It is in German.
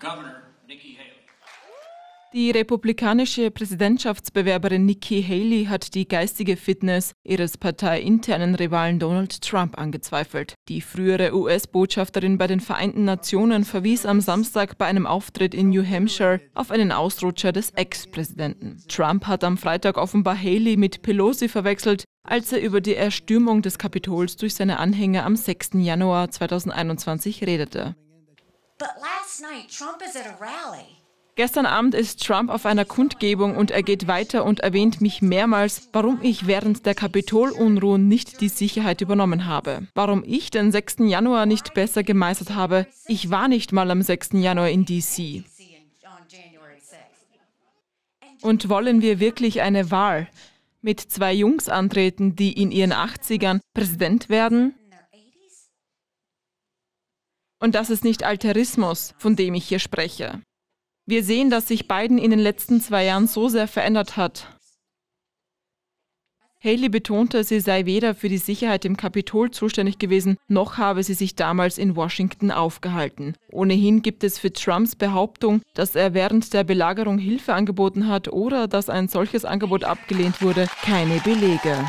Governor Nikki Haley. Die republikanische Präsidentschaftsbewerberin Nikki Haley hat die geistige Fitness ihres parteiinternen Rivalen Donald Trump angezweifelt. Die frühere US-Botschafterin bei den Vereinten Nationen verwies am Samstag bei einem Auftritt in New Hampshire auf einen Ausrutscher des Ex-Präsidenten. Trump hat am Freitag offenbar Haley mit Pelosi verwechselt, als er über die Erstürmung des Kapitols durch seine Anhänger am 6. Januar 2021 redete. Gestern Abend ist Trump auf einer Kundgebung und er geht weiter und erwähnt mich mehrmals, warum ich während der Kapitolunruhen nicht die Sicherheit übernommen habe. Warum ich den 6. Januar nicht besser gemeistert habe. Ich war nicht mal am 6. Januar in DC. See on January 6th. Und wollen wir wirklich eine Wahl mit zwei Jungs antreten, die in ihren 80ern Präsident werden? In their 80s? Und das ist nicht Alterismus, von dem ich hier spreche. Wir sehen, dass sich Biden in den letzten zwei Jahren so sehr verändert hat. Haley betonte, sie sei weder für die Sicherheit im Kapitol zuständig gewesen, noch habe sie sich damals in Washington aufgehalten. Ohnehin gibt es für Trumps Behauptung, dass er während der Belagerung Hilfe angeboten hat oder dass ein solches Angebot abgelehnt wurde, keine Belege.